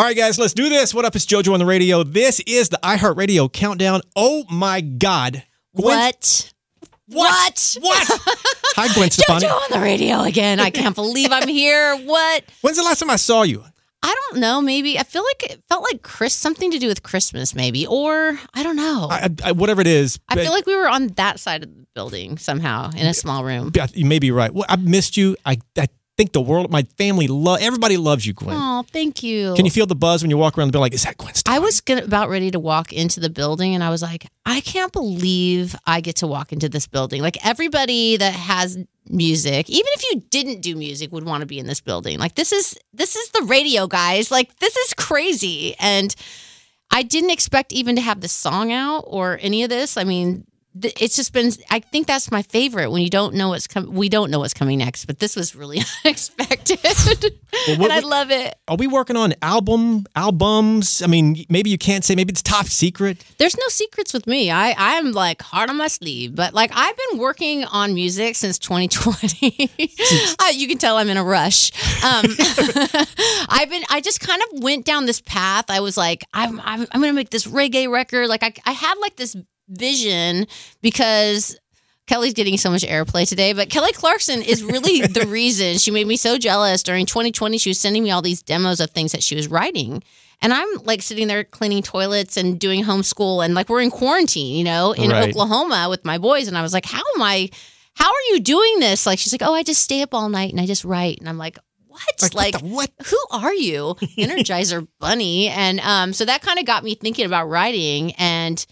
All right, guys, let's do this. What up? It's JoJo on the radio. This is the iHeartRadio countdown. Oh my God. Gwen- What? What? What? Hi, Gwen Stefani. JoJo on the radio again. I can't believe I'm here. What? When's the last time I saw you? I don't know. Maybe I feel like it felt like Chris something to do with Christmas, maybe, or I don't know. I, I, whatever it is. I feel like we were on that side of the building somehow in a small room. you may be right. Well, I missed you. I, I think the world, my family, love everybody loves you, Gwen. Oh, thank you. Can you feel the buzz when you walk around the building? Like, is that Gwen? Stefani? I was gonna, about ready to walk into the building, and I was like, I can't believe I get to walk into this building. Like everybody that has music, even if you didn't do music, would want to be in this building. Like this is this is the radio, guys. Like this is crazy, and I didn't expect even to have the song out or any of this. I mean. It's just been. I think that's my favorite when you don't know what's coming. We don't know what's coming next, but this was really unexpected, Well, what- and I love it. Are we working on album albums? I mean, maybe you can't say. Maybe it's top secret. There's no secrets with me. I I'm like hard on my sleeve, but like I've been working on music since 2020. Uh, you can tell I'm in a rush. Um, I've been. I just kind of went down this path. I was like, I'm I'm, I'm gonna make this reggae record. Like I I had like this vision because. Kelly's getting so much airplay today, but Kelly Clarkson is really the reason she made me so jealous. During 2020, she was sending me all these demos of things that she was writing. And I'm like sitting there cleaning toilets and doing homeschool and like we're in quarantine, you know, in Right. Oklahoma with my boys. And I was like, how am I, how are you doing this? Like, she's like, oh, I just stay up all night and I just write. And I'm like, what? Like, what? the- what? who are you? Energizer Bunny. And um, so that kind of got me thinking about writing. And,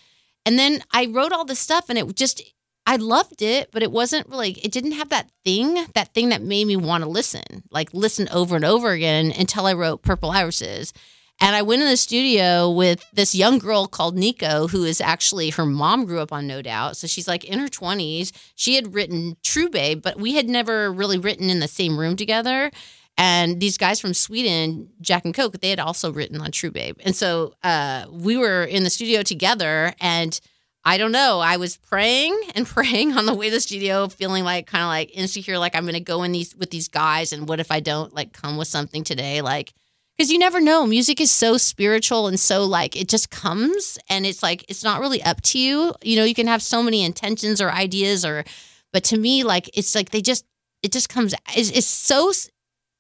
and then I wrote all this stuff and it just, I loved it, but it wasn't really, it didn't have that thing, that thing that made me want to listen, like listen over and over again until I wrote Purple Irises. And I went in the studio with this young girl called Nico, who is actually her mom grew up on No Doubt. So she's like in her 20s. She had written True Babe, but we had never really written in the same room together. And these guys from Sweden, Jack and Coke, they had also written on True Babe. And so uh, we were in the studio together and I don't know. I was praying and praying on the way to the studio, feeling like kind of like insecure, like I'm going to go in these with these guys, and what if I don't like come with something today? Like, because you never know. Music is so spiritual and so like it just comes, and it's like it's not really up to you. You know, you can have so many intentions or ideas, or but to me, like it's like they just it just comes. It's, it's so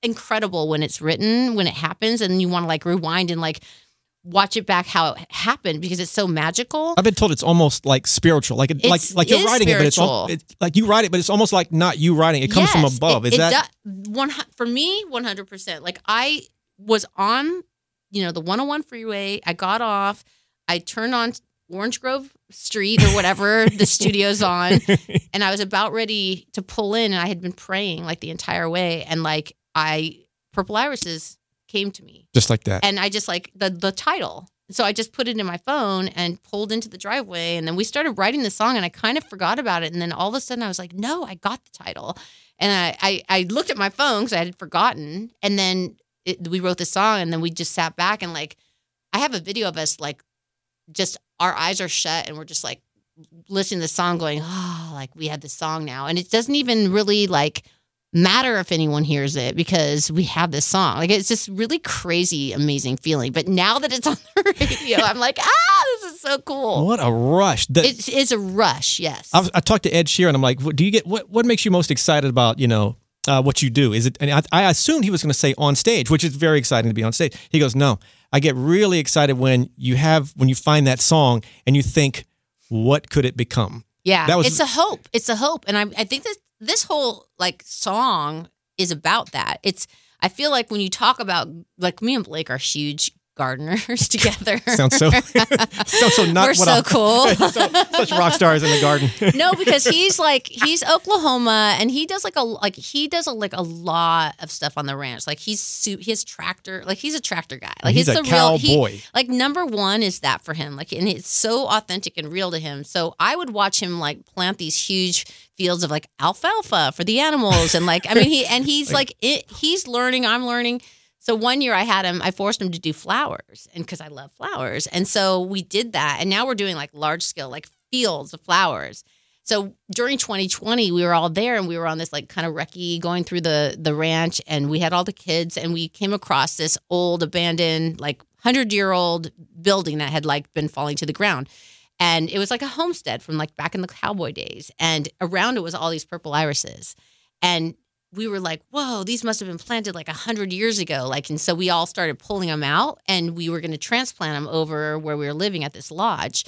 incredible when it's written, when it happens, and you want to like rewind and like watch it back how it happened because it's so magical. I've been told it's almost like spiritual, like it, like like you're writing it, but it's, like you write it, but it's almost like not you writing. It comes from above. Is it that do- one for me? One hundred percent. Like I was on, you know, the one hundred one freeway. I got off. I turned on Orange Grove Street or whatever the studio's on, and I was about ready to pull in, and I had been praying like the entire way, and like I Purple Irises came to me, just like that? and I just like the the title. So I just put it in my phone and pulled into the driveway, and then we started writing the song, and I kind of forgot about it, and then all of a sudden I was like, "No, I got the title," and I I, I looked at my phone because I had forgotten, and then it, we wrote the song, and then we just sat back and like, I have a video of us like, just our eyes are shut, and we're just like listening to the song, going, "Oh, like we had the song now," and it doesn't even really like matter if anyone hears it because we have this song. Like it's just really crazy, amazing feeling. But now that it's on the radio, I'm like, ah, this is so cool. what a rush! The- It's, it's a rush, yes. I, was, I talked to Ed Sheeran. I'm like, what, do you get what? What makes you most excited about you know uh, what you do? Is it? And I, I assumed he was going to say on stage, which is very exciting to be on stage. He goes, no. I get really excited when you have when you find that song and you think, what could it become? yeah, that was- it's a hope. It's a hope, and I I think that this whole like song is about that. It's I feel like when you talk about like me and Blake are huge gardeners together. Sounds so sounds so not We're what so I- cool. so, such rock stars in the garden. no, because he's like he's Oklahoma, and he does like a like he does a, like a lot of stuff on the ranch. Like he's su- his tractor, like he's a tractor guy. Like He's a the real he- cowboy. like number one is that for him. Like and it's so authentic and real to him. So I would watch him like plant these huge fields of like alfalfa for the animals, and like I mean he and he's like it, he's learning. I'm learning. So one year I had him, I forced him to do flowers, and because I love flowers, and so we did that, and now we're doing like large scale, like fields of flowers. so during 2020, we were all there and we were on this like kind of recce going through the the ranch, and we had all the kids, and we came across this old abandoned like hundred year old building that had like been falling to the ground. And it was like a homestead from like back in the cowboy days. And around it was all these purple irises. And we were like, whoa, these must have been planted like a hundred years ago. Like, and so we all started pulling them out and we were going to transplant them over where we were living at this lodge.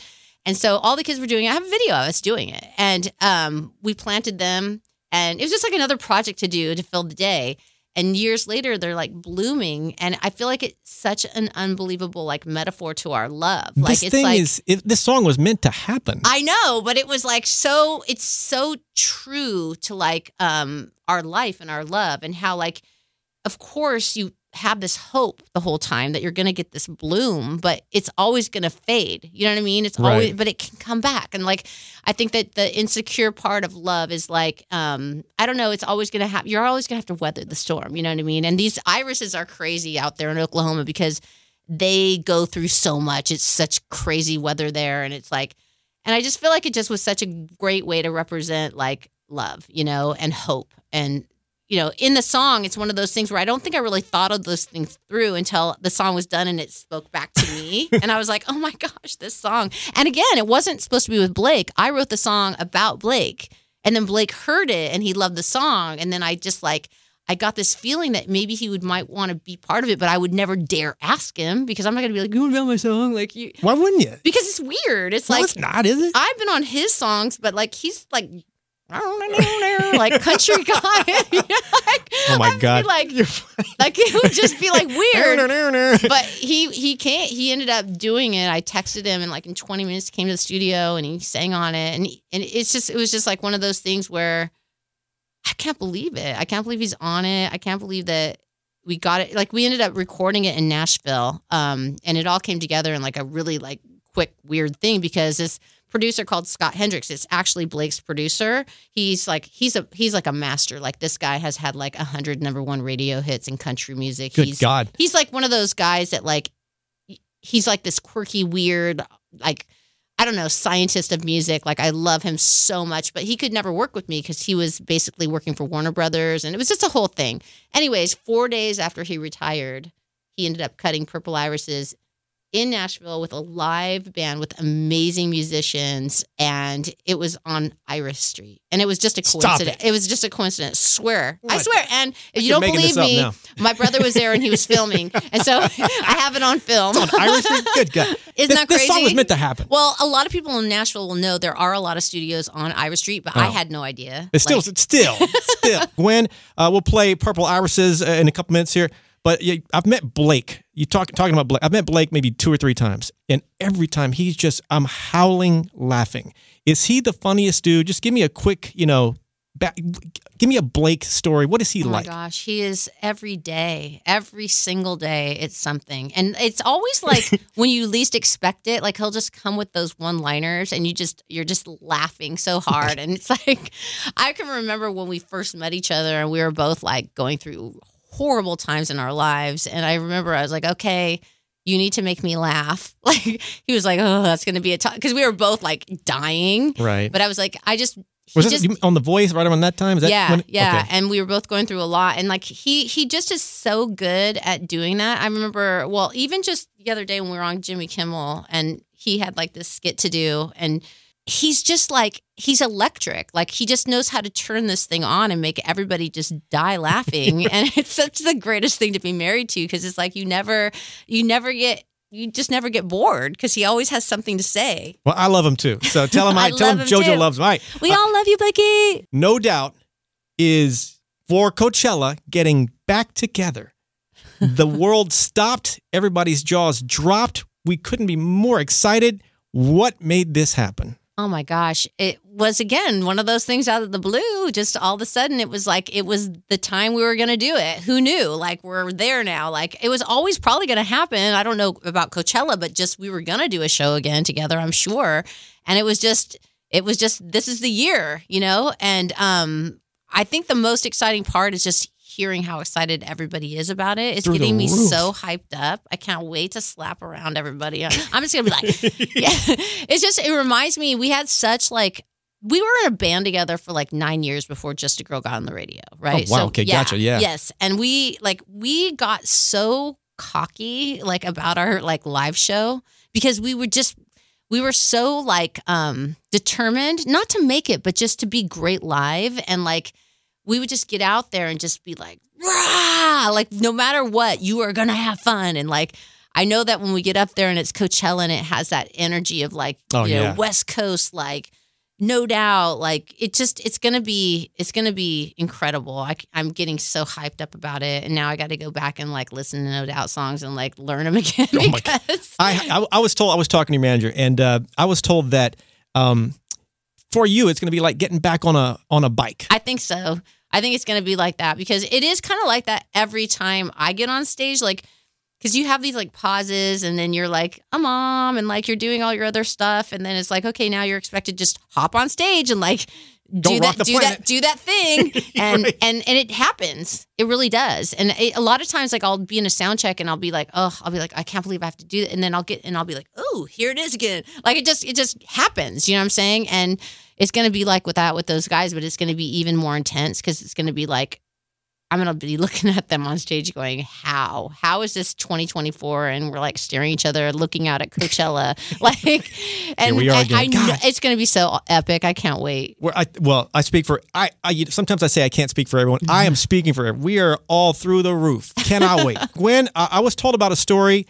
And so all the kids were doing it. I have a video of us doing it. And um, we planted them and it was just like another project to do to fill the day. And years later, they're like blooming. And I feel like it's such an unbelievable like metaphor to our love. Like this it's thing like is, if this song was meant to happen. I know, but it was like so it's so true to like um our life and our love and how like of course you have this hope the whole time that you're going to get this bloom, but it's always going to fade. You know what I mean? It's always but it can come back. And like I think that the insecure part of love is like um I don't know, it's always going to have you're always going to have to weather the storm, you know what I mean? And these irises are crazy out there in Oklahoma because they go through so much. It's such crazy weather there and it's like and I just feel like it just was such a great way to represent like love, you know, and hope. And, you know, in the song, it's one of those things where I don't think I really thought of those things through until the song was done and it spoke back to me. and I was like, oh my gosh, this song. And again, it wasn't supposed to be with Blake. I wrote the song about Blake. And then Blake heard it and he loved the song. And then I just like, I got this feeling that maybe he would might want to be part of it, but I would never dare ask him because I'm not gonna be like, you want to my song? Like you Why wouldn't you? because it's weird. It's no, like it's not, is it? I've been on his songs, but like he's like, I don't know, like country guy. like, oh my God. Like, like it would just be like weird. But he he can't. He ended up doing it. I texted him, and like in 20 minutes, he came to the studio and he sang on it. And he, and it's just it was just like one of those things where I can't believe it. I can't believe he's on it. I can't believe that we got it. Like we ended up recording it in Nashville, um, and it all came together in like a really like quick weird thing because this producer called Scott Hendricks It's actually Blake's producer. He's like he's a he's like a master. Like this guy has had like a hundred number one radio hits in country music. Good he's God. he's like one of those guys that like he's like this quirky weird like I don't know, scientist of music. Like I love him so much, but he could never work with me because he was basically working for Warner Brothers and it was just a whole thing. Anyways, four days after he retired, he ended up cutting Purple Irises in Nashville with a live band with amazing musicians, and it was on Iris Street. And it was just a coincidence. It. was just a coincidence. Swear, I swear. And if you You're don't believe me, my brother was there and he was filming, and so I have it on film. On Iris Street? Good God. Isn't this, that this song was meant to happen. Well, a lot of people in Nashville will know there are a lot of studios on Iris Street, but I Oh. had no idea. It's still, Like, still, still. Gwen, uh, we'll play Purple Irises uh, in a couple minutes here. But yeah, I've met Blake. You talk talking about Blake. I've met Blake maybe two or three times, and every time he's just I'm howling laughing. Is he the funniest dude? Just give me a quick, you know, back, give me a Blake story. What is he like? Oh my like? gosh, he is every day, every single day. It's something, and it's always like when you least expect it. Like he'll just come with those one-liners, and you just you're just laughing so hard, and it's like I can remember when we first met each other, and we were both like going through horrible times in our lives, and I remember I was like, okay. You need to make me laugh. Like he was like, "Oh, that's going to be a tough," because we were both like dying. Right. But I was like, I just was this just, on the Voice right around that time? Is that yeah, when- yeah. okay. And we were both going through a lot. And like he he just is so good at doing that. I remember, well, even just the other day when we were on Jimmy Kimmel and he had like this skit to do and he's just like he's electric. Like he just knows how to turn this thing on and make everybody just die laughing. and it's such the greatest thing to be married to because it's like you never you never get you just never get bored because he always has something to say. Well, I love him too. So tell him I I, tell him him JoJo too. loves him. All right. We uh, all love you, Blakey. no doubt is for Coachella getting back together. The world stopped, everybody's jaws dropped. We couldn't be more excited. What made this happen? Oh my gosh. It was again one of those things out of the blue. Just all of a sudden, it was like it was the time we were going to do it. Who knew? Like, we're there now. Like, it was always probably going to happen. I don't know about Coachella, but just we were going to do a show again together, I'm sure. And it was just, it was just, this is the year, you know? And um, I think the most exciting part is just hearing how excited everybody is about it. It's Through getting me roof. so hyped up. I can't wait to slap around everybody. I'm just going to be like, yeah, it's just it reminds me we had such like we were in a band together for like nine years before Just a Girl got on the radio, right? Oh, wow. Okay, gotcha, yeah. Yes. And we like we got so cocky like about our like live show because we were just we were so like um determined not to make it, but just to be great live and like we would just get out there and just be like, Rah! like no matter what, you are gonna have fun. And like I know that when we get up there and it's Coachella and it has that energy of like Oh, you know, yeah. West Coast, like no doubt, like it just it's gonna be it's gonna be incredible. I, am getting so hyped up about it, and now I got to go back and like listen to No Doubt songs and like learn them again Oh my God. because I, I I was told I was talking to your manager, and uh, I was told that um, for you it's going to be like getting back on a on a bike. I think so. I think it's going to be like that because it is kind of like that every time I get on stage. Like, because you have these like pauses and then you're like a mom and like you're doing all your other stuff. And then it's like, okay, now you're expected to just hop on stage and like Don't rock that, do planet. that, do that thing. And, Right. and, and it happens. It really does. And it, a lot of times, like I'll be in a sound check and I'll be like, oh, I'll be like, I can't believe I have to do that. And then I'll get, and I'll be like, oh, here it is again. Like it just, it just happens. You know what I'm saying? And, it's going to be like with that with those guys, but it's going to be even more intense because it's going to be like I'm going to be looking at them on stage going, "How? How is this 2024?" And we're like staring at each other, looking out at Coachella, like, and we are I- again. I, it's going to be so epic. I can't wait. I, well, I speak for I, I. Sometimes I say I can't speak for everyone. I am mm-hmm. speaking for. Everyone. We are all through the roof. Cannot wait. Gwen, I, I was told about a story.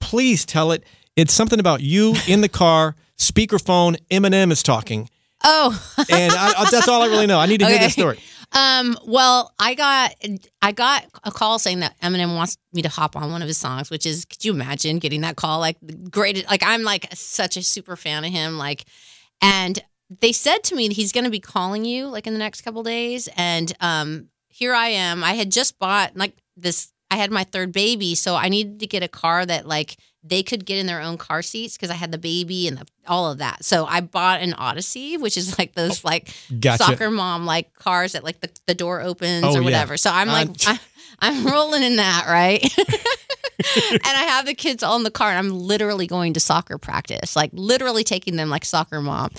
Please tell it. It's something about you in the car, speakerphone. Eminem is talking, Oh, and I, I- that's all I really know. I need to hear Okay. this story. Um, well, I got I got a call saying that Eminem wants me to hop on one of his songs, which is could you imagine getting that call? Like the greatest like I'm like such a super fan of him. Like and they said to me that he's gonna be calling you like in the next couple days. And um here I am. I had just bought like this I had my third baby, so I needed to get a car that like they could get in their own car seats because I had the baby and the, all of that. So I bought an Odyssey, which is like those oh, like Gotcha. soccer mom like cars that like the, the door opens Oh, or yeah. whatever. So I'm like, I'm- uh, I, I'm rolling in that, right? and I have the kids all in the car and I'm literally going to soccer practice, like literally taking them like soccer mom.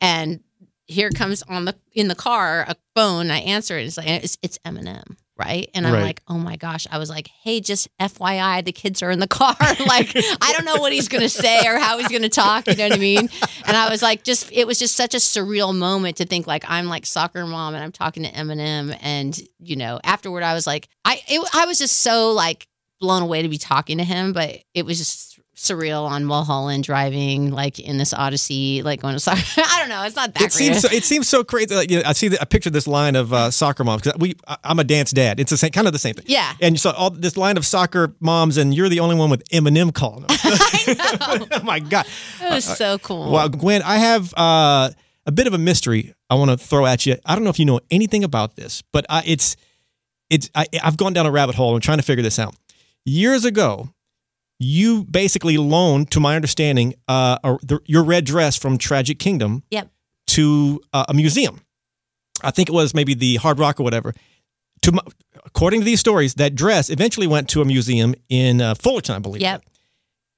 And here comes on the in the car a phone. I answer it. It's like it's, it's Eminem, right? And I'm Right. like, oh my gosh. I was like, hey, just FYI, the kids are in the car. like I don't know what he's gonna say or how he's gonna talk. You know what I mean? And I was like, just it was just such a surreal moment to think like I'm like soccer mom and I'm talking to Eminem, and you know, afterward I was like, I it, I was just so like blown away to be talking to him, but it was just surreal on Mulholland driving like in this Odyssey, like going to soccer. I don't know, it's not that It seems so, it seems so crazy. Like, you know, I see. The, I picture this line of uh, soccer moms because we. I- I'm a dance dad. It's the same, kind of the same thing. yeah. And so all this line of soccer moms, and you're the only one with Eminem calling them. I know. oh my god! It was so cool. Well, Gwen, I have uh, a bit of a mystery I want to throw at you. I don't know if you know anything about this, but I, it's it's I, I've gone down a rabbit hole. I'm trying to figure this out. Years ago, you basically loaned, to my understanding, uh, a, the, your red dress from Tragic Kingdom Yep. to uh, a museum. I think it was maybe the Hard Rock or whatever. To my, according to these stories, that dress eventually went to a museum in uh, Fullerton, I believe. Yep.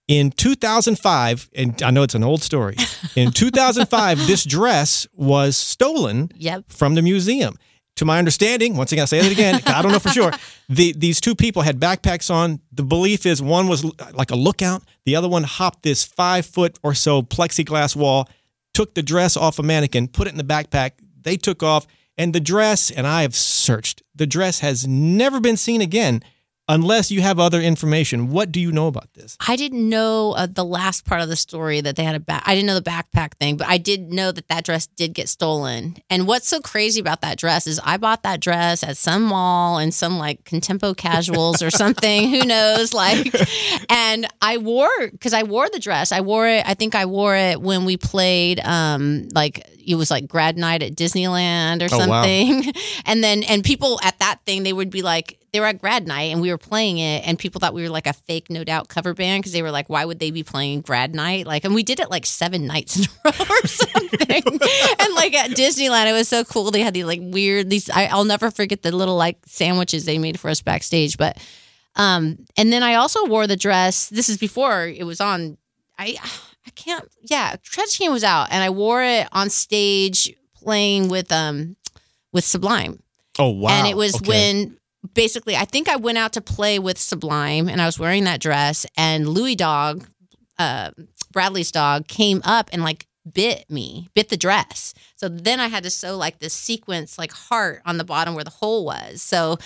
In 2005, and I know it's an old story. In 2005, this dress was stolen Yep. from the museum. To my understanding, once again, I'll say it again, I don't know for sure. The, these two people had backpacks on. The belief is one was like a lookout, the other one hopped this five foot or so plexiglass wall, took the dress off a mannequin, put it in the backpack. They took off, and the dress, and I have searched, the dress has never been seen again unless you have other information. What do you know about this? I didn't know uh, the last part of the story that they had a back. I didn't know the backpack thing, but I did know that that dress did get stolen. And what's so crazy about that dress is I bought that dress at some mall in some like Contempo Casuals or something. Who knows? Like, and I wore because I wore the dress. I wore it. I think I wore it when we played. Um, like it was like grad night at Disneyland or Oh, wow. something. And then and people at that thing they would be like they were at grad night and we were playing it and people thought we were like a fake no doubt cover band because they were like why would they be playing grad night like and we did it like seven nights in a row or something and like at disneyland it was so cool they had these like weird these I, i'll never forget the little like sandwiches they made for us backstage but um and then i also wore the dress this is before it was on i i can't yeah Tragic was out and i wore it on stage playing with um with Sublime. Oh wow! And it was Okay. when basically I think I went out to play with Sublime and I was wearing that dress and Lou Dog, uh, Bradley's dog came up and like bit me, bit the dress. So then I had to sew like this sequence like heart on the bottom where the hole was. So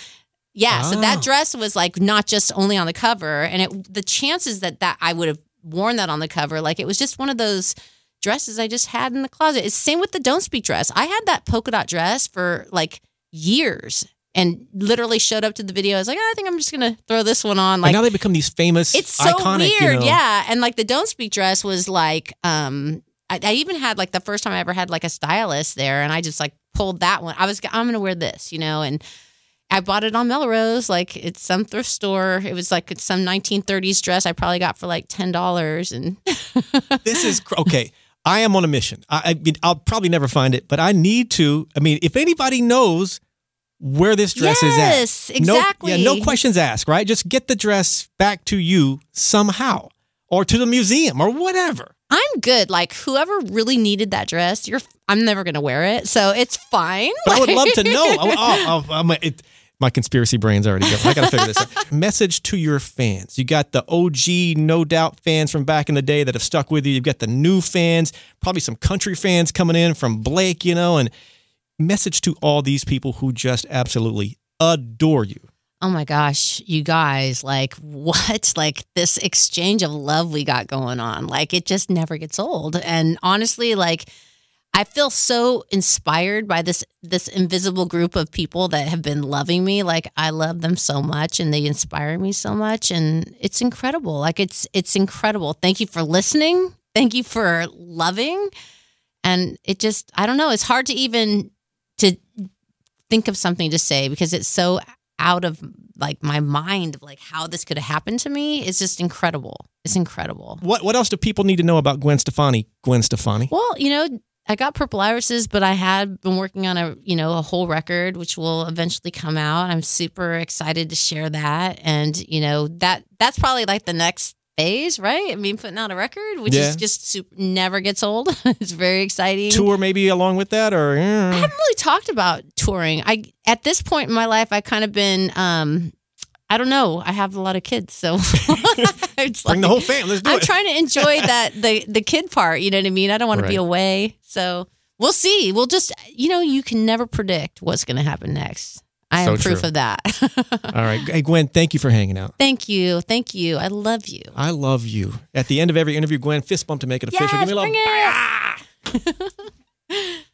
yeah, so Oh. that dress was like not just only on the cover and it the chances that that I would have worn that on the cover like it was just one of those dresses I just had in the closet. It's same with the Don't Speak dress. I had that polka dot dress for like years and literally showed up to the video. I was like, oh, I think I'm just gonna throw this one on. And Like now they become these famous, it's so iconic. weird, you know, yeah. And like the Don't Speak dress was like, um, I, I even had like the first time I ever had like a stylist there, and I just like pulled that one. I was I'm gonna wear this, you know, and. I bought it on Melrose, like it's some thrift store. It was like some 1930s dress I probably got for like ten dollars, and This is okay. I am on a mission. I, I mean, I'll probably never find it, but I need to. I mean, if anybody knows where this dress Yes, is at, no, exactly. yeah, no questions asked. Right? Just get the dress back to you somehow, or to the museum, or whatever. I'm good. Like whoever really needed that dress, you're. I'm never gonna wear it, so it's fine. But I would love to know. Oh, oh, it, my conspiracy brain's already going. I got to figure this out. Message to your fans. You got the OG, no doubt fans from back in the day that have stuck with you. You've got the new fans, probably some country fans coming in from Blake, you know, and message to all these people who just absolutely adore you. Oh my gosh, you guys, like what? Like this exchange of love we got going on. Like it just never gets old. And honestly, like I feel so inspired by this this invisible group of people that have been loving me. Like I love them so much and they inspire me so much and it's incredible. Like it's it's incredible. Thank you for listening. Thank you for loving. And it just I don't know, it's hard to even think of something to say because it's so out of like my mind of like how this could have happened to me. It's just incredible. It's incredible. What what else do people need to know about Gwen Stefani? Gwen Stefani. well you know i got purple irises but i had been working on a you know a whole record which will eventually come out. I'm super excited to share that. And you know that that's probably like the next phase right i mean putting out a record which Yeah. is just super, never gets old it's very exciting Tour maybe along with that, or I eh. haven't really talked about touring. I at this point in my life, I kind of been. um I don't know. I have a lot of kids, so it's bring the whole family. Let's do I'm it. trying to enjoy that the the kid part. You know what I mean? I don't want to be away, so we'll see. We'll just you know you can never predict what's going to happen next. I am proof true. of that. All right, hey Gwen, thank you for hanging out. thank you, thank you. I love you. I love you. At the end of every interview, Gwen, fist bump to make it official. Yes, Give me a little. bring it.